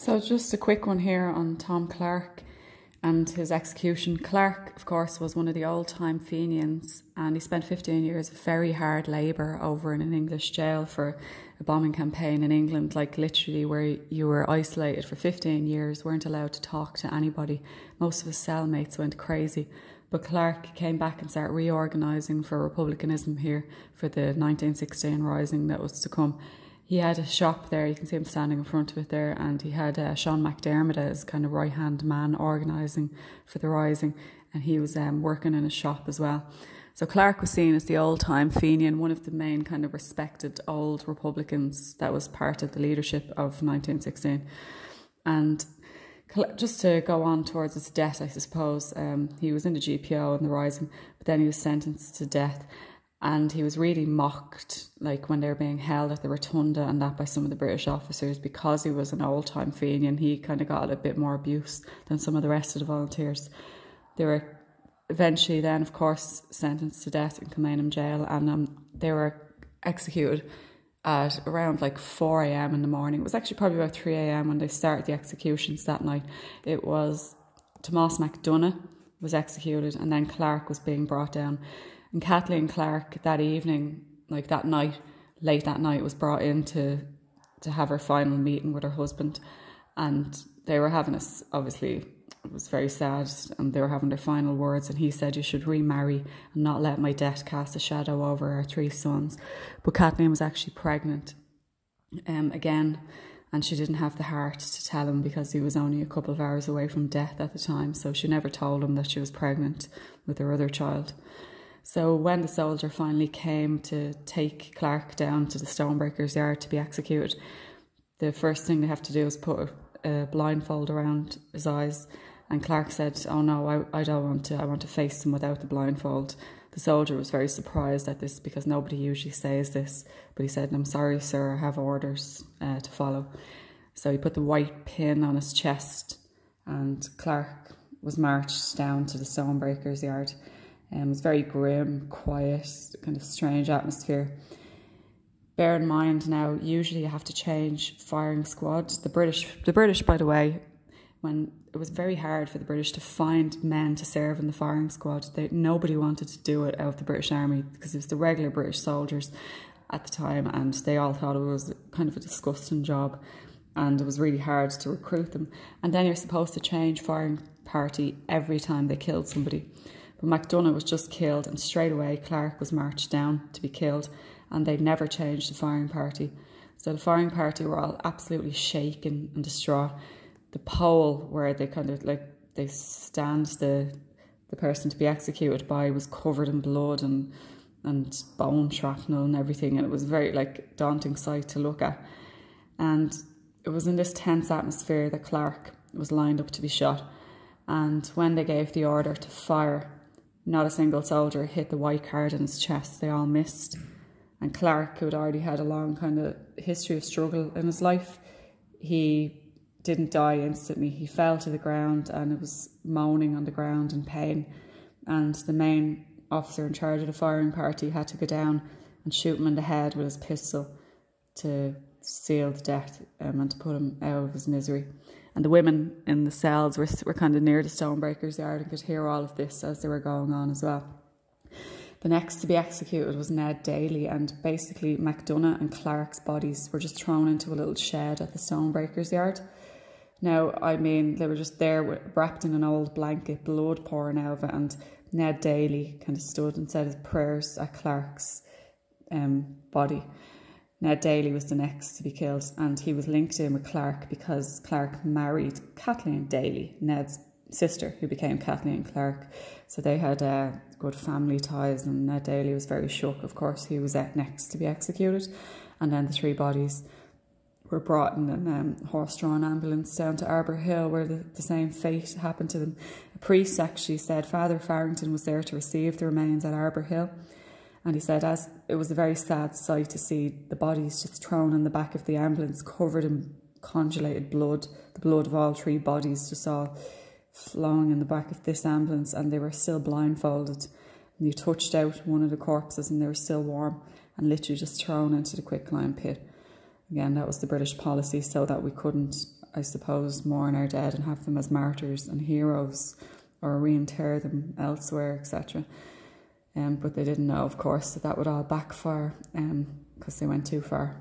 So, just a quick one here on Tom Clarke and his execution. Clarke, of course, was one of the old time Fenians and he spent 15 years of very hard labour over in an English jail for a bombing campaign in England, like literally where you were isolated for 15 years, weren't allowed to talk to anybody. Most of his cellmates went crazy. But Clarke came back and started reorganising for republicanism here for the 1916 rising that was to come he had a shop there. You can see him standing in front of it there, and he had uh, Sean McDermott as kind of right hand man organising for the rising, and he was um, working in a shop as well. So Clarke was seen as the old time Fenian, one of the main kind of respected old Republicans that was part of the leadership of 1916. And just to go on towards his death, I suppose, um, he was in the GPO in the Rising, but then he was sentenced to death and he was really mocked like when they were being held at the rotunda and that by some of the british officers because he was an old time fenian he kind of got a bit more abuse than some of the rest of the volunteers they were eventually then of course sentenced to death in Kilmainham jail and um, they were executed at around like 4 a.m. in the morning. It was actually probably about 3 a.m. when they started the executions that night. It was Thomas MacDonagh was executed and then Clarke was being brought down. And Kathleen Clarke that evening, like that night, late that night, was brought in to, to have her final meeting with her husband. And they were having a, obviously, it was very sad, and they were having their final words. And he said, You should remarry and not let my death cast a shadow over our three sons. But Kathleen was actually pregnant um, again and she didn't have the heart to tell him because he was only a couple of hours away from death at the time. So she never told him that she was pregnant with her other child. So when the soldier finally came to take Clarke down to the stonebreaker's yard to be executed, the first thing they have to do is put a, a blindfold around his eyes. And Clarke said, "Oh no, I, I don't want to. I want to face him without the blindfold." The soldier was very surprised at this because nobody usually says this, but he said, "I'm sorry, sir. I have orders uh, to follow." So he put the white pin on his chest, and Clarke was marched down to the stonebreaker's yard. Um, it was very grim, quiet, kind of strange atmosphere. Bear in mind now, usually you have to change firing squad. The British, the British, by the way, when it was very hard for the British to find men to serve in the firing squad, they, nobody wanted to do it out of the British Army because it was the regular British soldiers at the time, and they all thought it was kind of a disgusting job, and it was really hard to recruit them. And then you're supposed to change firing party every time they killed somebody. But MacDonagh was just killed, and straight away Clarke was marched down to be killed, and they never changed the firing party. So the firing party were all absolutely shaken and distraught. The pole where they kind of like they stand the the person to be executed by was covered in blood and and bone shrapnel and everything, and it was very like daunting sight to look at. And it was in this tense atmosphere that Clarke was lined up to be shot. And when they gave the order to fire, not a single soldier hit the white card in his chest. They all missed. And Clarke, who had already had a long kind of history of struggle in his life, he didn't die instantly. He fell to the ground and it was moaning on the ground in pain. And the main officer in charge of the firing party had to go down and shoot him in the head with his pistol to seal death um, and to put him out of his misery and the women in the cells were, were kind of near the stonebreakers yard and could hear all of this as they were going on as well. The next to be executed was Ned Daly, and basically MacDonagh and Clarke's bodies were just thrown into a little shed at the stonebreakers yard. Now, I mean, they were just there wrapped in an old blanket, blood pouring out of it, and Ned Daly kind of stood and said his prayers at Clarke's um, body. Ned Daly was the next to be killed, and he was linked in with Clarke because Clarke married Kathleen Daly, Ned's sister, who became Kathleen Clarke. So they had uh, good family ties, and Ned Daly was very shook. Of course, he was next to be executed, and then the three bodies were brought in a um, horse-drawn ambulance down to Arbour Hill, where the, the same fate happened to them. A priest actually said Father Farrington was there to receive the remains at Arbour Hill. And he said, as it was a very sad sight to see the bodies just thrown in the back of the ambulance, covered in congelated blood, the blood of all three bodies just all flowing in the back of this ambulance, and they were still blindfolded. And you touched out one of the corpses, and they were still warm, and literally just thrown into the quicklime pit. Again, that was the British policy, so that we couldn't I suppose, mourn our dead and have them as martyrs and heroes or reinter them elsewhere, etc. Um, but they didn't know, of course, that that would all backfire because um, they went too far.